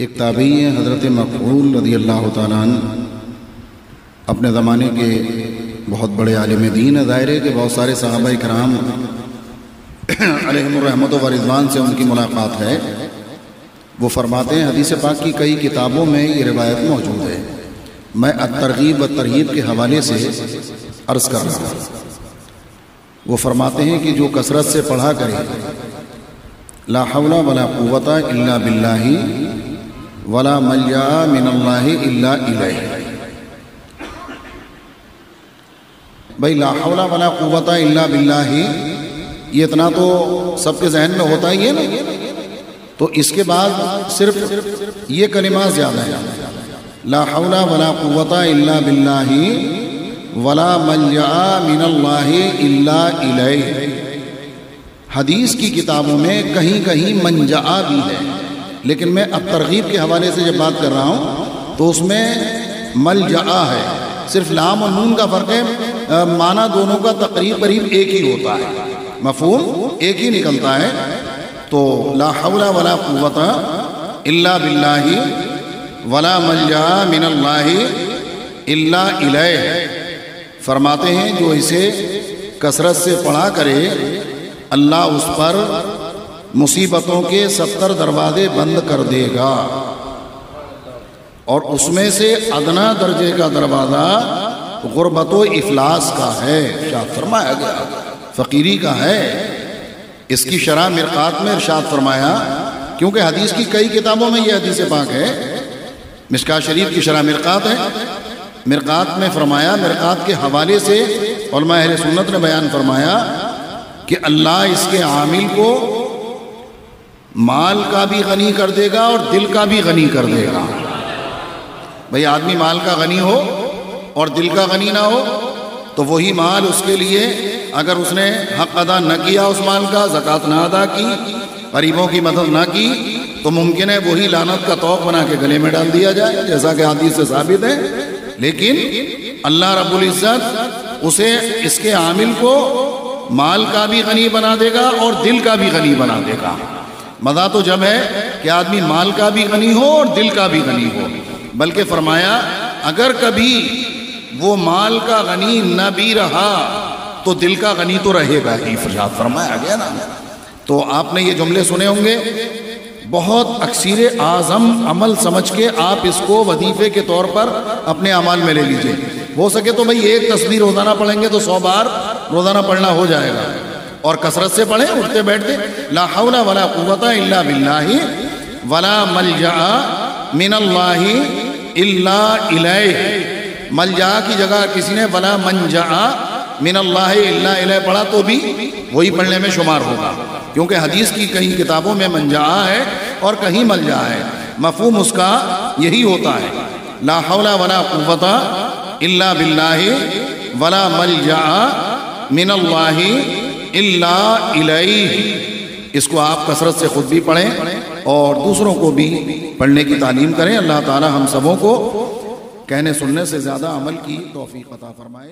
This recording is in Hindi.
एक ताबी है, हज़रत मकबूल रदी अल्लाह तन अपने ज़माने के बहुत बड़े आलिम दीन है है कि बहुत सारे साहब कराम अलहमत व रिजवान से उनकी मुलाकात है। वो फरमाते हैं, हदीस पाक की कई किताबों में ये रिवायत मौजूद है। मैं तरगीब व तरहीब के हवाले से अर्ज़ कर रहा हूँ। वो फरमाते हैं कि जो कसरत से पढ़ा करे, ला हौला वला क़ुव्वता इल्ला बिल्लाही वला मलजा मिनल्लाहि भाई, ला हौला वला क़ुव्वता इल्ला बिल्लाही, ये इतना तो सबके जहन में होता ही है ना। तो इसके बाद सिर्फ़ ये कलिमा ज़्यादा है। ला हौला वला क़ुव्वता इल्ला बिल्लाही, वला मलजा मिनल्लाहि इल्ला इलैहि। हदीस की किताबों में कहीं कहीं मंजा भी है। लेकिन मैं अब तरगीब के हवाले से जब बात कर रहा हूँ तो उसमें मलजा है। सिर्फ़ लाम और नून का फ़र्क है माना दोनों का तकरीब करीब एक ही होता है। मफहूम? एक ही निकलता है। तो ला हौला वला क़ुव्वता इल्ला बिल्लाहि वला मलजा मिनल्लाहि इल्ला इलैहि। फरमाते हैं, जो इसे कसरत से पढ़ा करे, अल्लाह उस पर मुसीबतों के सत्तर दरवाजे बंद कर देगा। और उसमें से अदना दर्जे का दरवाज़ा गुरबत इफलास का है शाह फरमाया गया। फ़कीरी का है। इसकी शराह मिरक़ात में इरशाद फरमाया, क्योंकि हदीस की कई किताबों में यह हदीस पाक है। मिसका शरीफ की शराह मिरक़ात है। मिरक़ात में फरमाया, मिरक़ात के हवाले से अहल सुन्नत ने बयान फरमाया कि अल्लाह इसके आमिल को माल का भी गनी कर देगा और दिल का भी गनी कर देगा। भाई, आदमी माल का गनी हो और दिल का गनी ना हो तो वही माल उसके लिए, अगर उसने हक अदा न किया उस माल का, जक़ात ना अदा की, गरीबों की मदद ना की तो मुमकिन है वही लानत का तोक बना के गले में डाल दिया जाए, जैसा कि आदि से साबित है। लेकिन अल्लाह रब्बुल इज़्ज़त उसे इसके आमिल को माल का भी गनी बना देगा और दिल का भी गनी बना देगा। मज़ा तो जब है कि आदमी माल का भी गनी हो और दिल का भी गनी हो। बल्कि फरमाया, अगर कभी वो माल का गनी न भी रहा तो दिल का गनी तो रहेगा ही। फरमाया गया ना। तो आपने ये जुमले सुने होंगे, बहुत अक्सर आज़म अमल समझ के आप इसको वजीफ़े के तौर पर अपने अमाल में ले लीजिए। हो सके तो भाई एक तस्वीर रोज़ाना पढ़ेंगे तो सौ बार रोज़ाना पढ़ना हो जाएगा। और कसरत से पढ़ें, उठते, बैठते। ला हौला वला कुव्वता इल्ला बिल्लाहि, वला मलजा मिनल्लाहि इल्ला इलैहि। मलजा की जगह किसी ने वला मंजा मिनल्लाहि इल्ला इलैहि पढ़ा तो भी वही पढ़ने में शुमार होगा। क्योंकि हदीस की कहीं किताबों में मंजा है और कहीं मलजा है। मफहूम उसका यही होता है। ला हौला वला कुव्वता इल्ला बिल्लाहि, वला मलजा मिनल्लाहि इल्ला इसको आप कसरत से ख़ुद भी पढ़ें और दूसरों को भी पढ़ने की तालीम करें। अल्लाह ताला हम सबों को कहने सुनने से ज़्यादा अमल की तोफ़ी पता फरमाए।